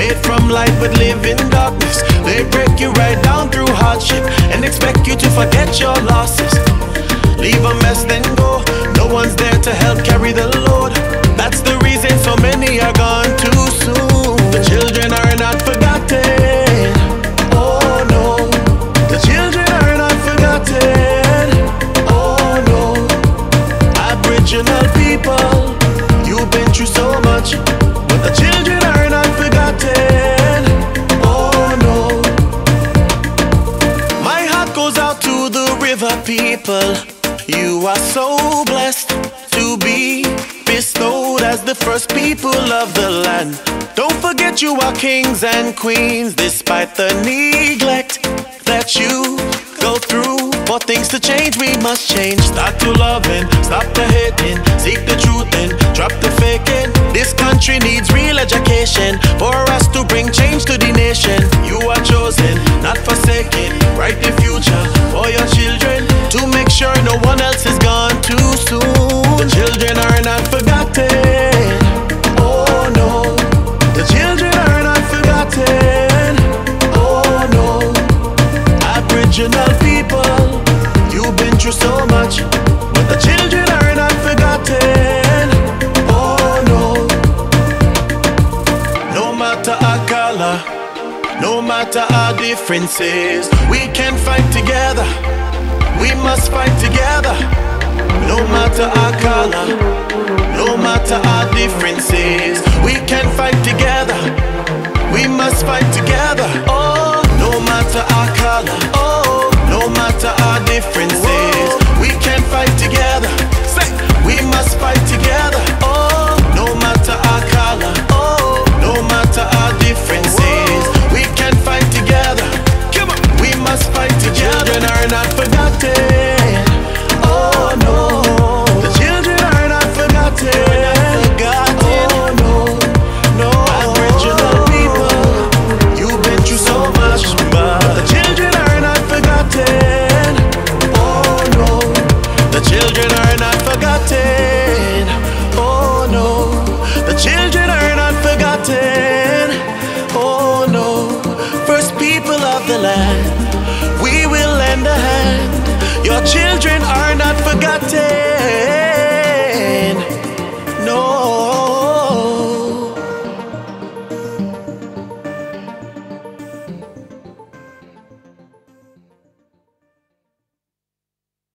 Made from light but live in darkness. They break you right down through hardship and expect you to forget your losses. Leave a mess, then go. No one's there to help carry the load. That's the reason so many are gone too soon. The children are not forgotten. Oh no, the children are not forgotten. Oh no, Aboriginal people, you've been through so much, goes out to the river people. You are so blessed to be bestowed as the first people of the land. Don't forget you are kings and queens despite the neglect that you go through. For things to change, we must change. Start to loving, stop the hating, seek the truth and drop the faking. This country needs real education for us to bring change to the nation. You are chosen, not forsaken. The future for your children to make sure no one else is gone too soon. The children are not forgotten. Oh no, the children are not forgotten. Oh no, Aboriginal people, you've been through so much, but the children are not forgotten. Oh no, no matter our color, no matter our differences, we can fight together. We must fight together. No matter our color, no matter our differences, we can fight together. Land, we will lend a hand. Your children are not forgotten.